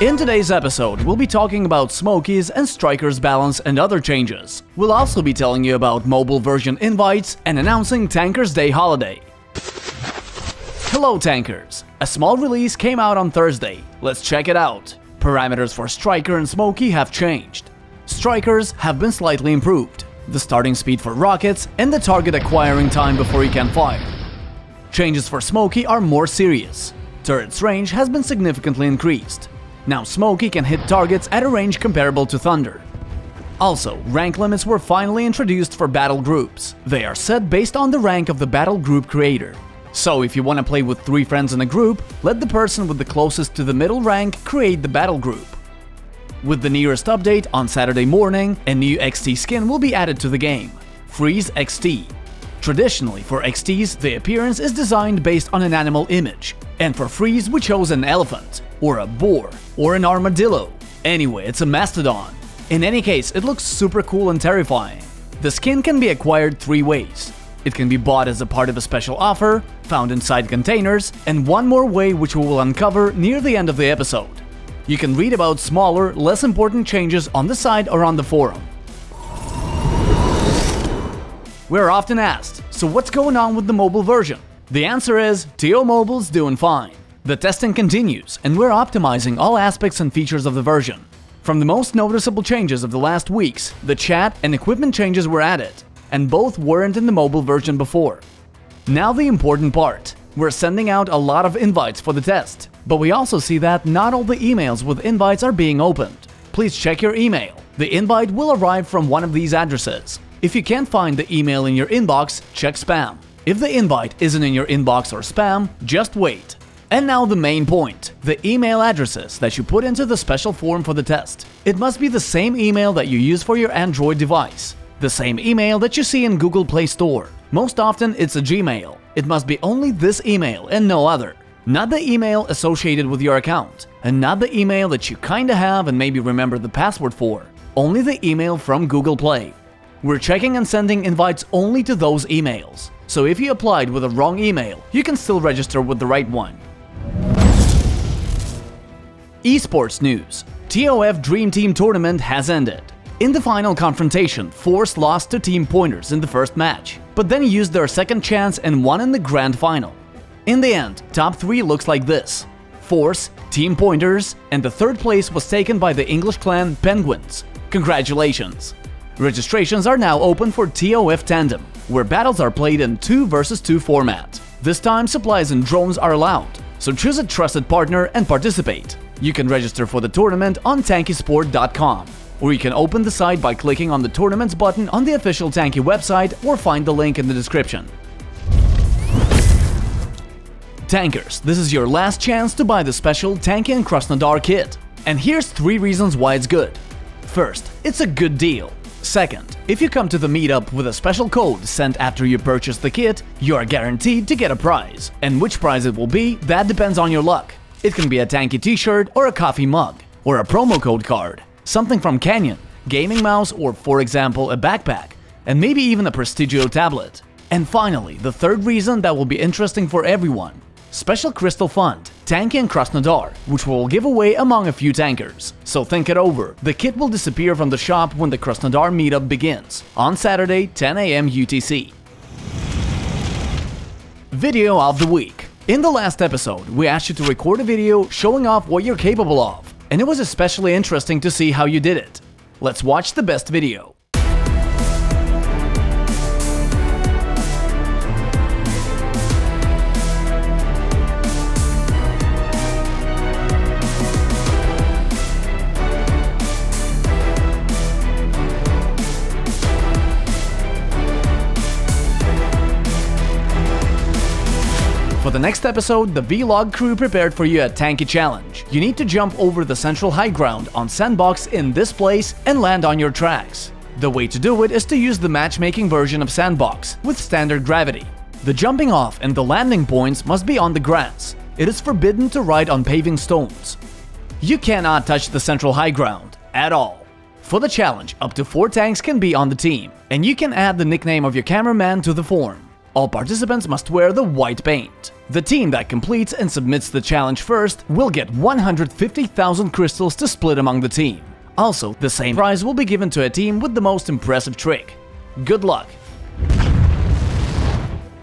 In today's episode, we'll be talking about Smokies and Strikers balance and other changes. We'll also be telling you about mobile version invites and announcing Tankers Day holiday. Hello Tankers! A small release came out on Thursday. Let's check it out. Parameters for Striker and Smoky have changed. Strikers have been slightly improved. The starting speed for rockets and the target acquiring time before you can fire. Changes for Smoky are more serious. Turret's range has been significantly increased. Now Smoky can hit targets at a range comparable to Thunder. Also, rank limits were finally introduced for battle groups. They are set based on the rank of the battle group creator. So if you want to play with three friends in a group, let the person with the closest to the middle rank create the battle group. With the nearest update on Saturday morning, a new XT skin will be added to the game, Freeze XT. Traditionally, for XTs, the appearance is designed based on an animal image, and for Freeze we chose an elephant, or a boar, or an armadillo. Anyway, it's a mastodon. In any case, it looks super cool and terrifying. The skin can be acquired three ways. It can be bought as a part of a special offer, found inside containers, and one more way which we will uncover near the end of the episode. You can read about smaller, less important changes on the site or on the forum. We're often asked, so what's going on with the mobile version? The answer is, TO Mobile's doing fine. The testing continues, and we're optimizing all aspects and features of the version. From the most noticeable changes of the last weeks, the chat and equipment changes were added, and both weren't in the mobile version before. Now the important part. We're sending out a lot of invites for the test, but we also see that not all the emails with invites are being opened. Please check your email. The invite will arrive from one of these addresses. If you can't find the email in your inbox, check spam. If the invite isn't in your inbox or spam, just wait. And now the main point, the email addresses that you put into the special form for the test. It must be the same email that you use for your Android device. The same email that you see in Google Play Store. Most often it's a Gmail. It must be only this email and no other. Not the email associated with your account, and not the email that you kinda have and maybe remember the password for. Only the email from Google Play. We're checking and sending invites only to those emails. So if you applied with a wrong email, you can still register with the right one. Esports news. TOF Dream Team tournament has ended. In the final confrontation, Force lost to Team Pointers in the first match, but then used their second chance and won in the grand final. In the end, top 3 looks like this. Force, Team Pointers, and the third place was taken by the English clan Penguins. Congratulations! Registrations are now open for TOF Tandem, where battles are played in 2 vs 2 format. This time supplies and drones are allowed, so choose a trusted partner and participate. You can register for the tournament on tankisport.com, or you can open the site by clicking on the tournaments button on the official Tanki website or find the link in the description. Tankers, this is your last chance to buy the special Tanki and Krasnodar kit. And here's 3 reasons why it's good. First, it's a good deal. Second, if you come to the meetup with a special code sent after you purchase the kit, you are guaranteed to get a prize. And which prize it will be, that depends on your luck. It can be a Tanki t-shirt or a coffee mug, or a promo code card, something from Canyon, gaming mouse or for example a backpack, and maybe even a Prestigio tablet. And finally, the third reason that will be interesting for everyone. Special Crystal Fund, Tanki and Krasnodar, which we will give away among a few tankers. So think it over, the kit will disappear from the shop when the Krasnodar meetup begins, on Saturday 10am UTC. Video of the Week In the last episode, we asked you to record a video showing off what you're capable of, and it was especially interesting to see how you did it. Let's watch the best video. Next episode, the Vlog crew prepared for you a Tanki challenge. You need to jump over the central high ground on Sandbox in this place and land on your tracks. The way to do it is to use the matchmaking version of Sandbox, with standard gravity. The jumping off and the landing points must be on the grass. It is forbidden to ride on paving stones. You cannot touch the central high ground, at all. For the challenge, up to 4 tanks can be on the team, and you can add the nickname of your cameraman to the form. All participants must wear the white paint. The team that completes and submits the challenge first will get 150,000 crystals to split among the team. Also, the same prize will be given to a team with the most impressive trick. Good luck!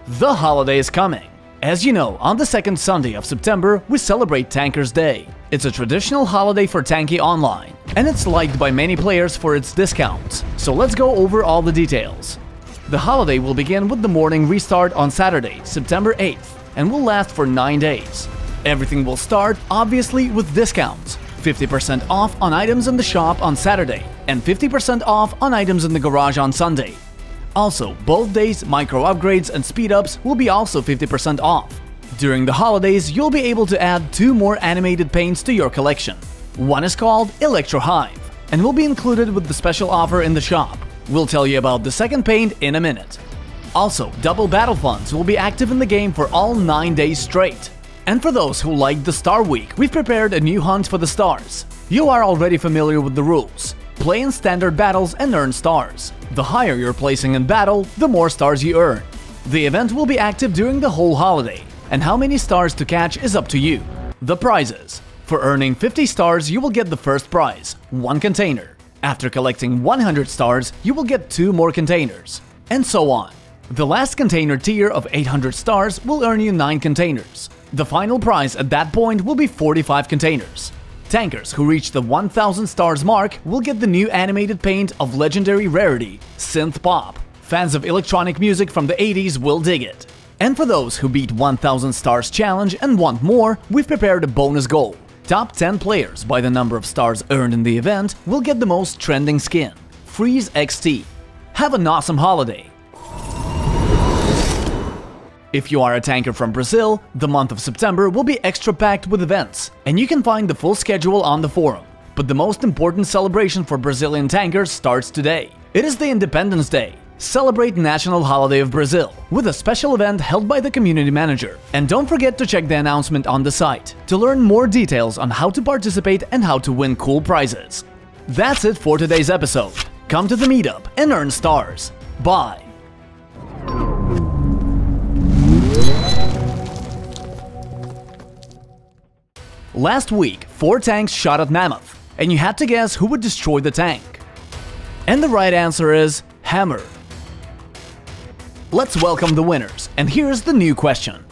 The holiday is coming. As you know, on the second Sunday of September, we celebrate Tankers Day. It's a traditional holiday for Tanki Online, and it's liked by many players for its discounts. So let's go over all the details. The holiday will begin with the morning restart on Saturday, September 8th, and will last for 9 days. Everything will start, obviously, with discounts. 50% off on items in the shop on Saturday, and 50% off on items in the garage on Sunday. Also, both days, micro upgrades and speed-ups will be also 50% off. During the holidays, you'll be able to add two more animated paints to your collection. One is called Electro Hive, and will be included with the special offer in the shop. We'll tell you about the second paint in a minute. Also, double battle funds will be active in the game for all 9 days straight. And for those who like the Star Week, we've prepared a new hunt for the stars. You are already familiar with the rules. Play in standard battles and earn stars. The higher you're placing in battle, the more stars you earn. The event will be active during the whole holiday, and how many stars to catch is up to you. The prizes. For earning 50 stars, you will get the first prize, one container. After collecting 100 stars, you will get two more containers, and so on. The last container tier of 800 stars will earn you 9 containers. The final prize at that point will be 45 containers. Tankers who reach the 1000 stars mark will get the new animated paint of legendary rarity, Synth Pop. Fans of electronic music from the 80s will dig it. And for those who beat 1000 stars challenge and want more, we've prepared a bonus goal. Top 10 players by the number of stars earned in the event will get the most trending skin, Freeze XT. Have an awesome holiday! If you are a tanker from Brazil, the month of September will be extra packed with events, and you can find the full schedule on the forum. But the most important celebration for Brazilian tankers starts today. It is the Independence Day, Celebrate National Holiday of Brazil with a special event held by the community manager. And don't forget to check the announcement on the site to learn more details on how to participate and how to win cool prizes. That's it for today's episode. Come to the meetup and earn stars. Bye! Last week, four tanks shot at Mammoth, and you had to guess who would destroy the tank. And the right answer is Hammer. Let's welcome the winners, and here's the new question.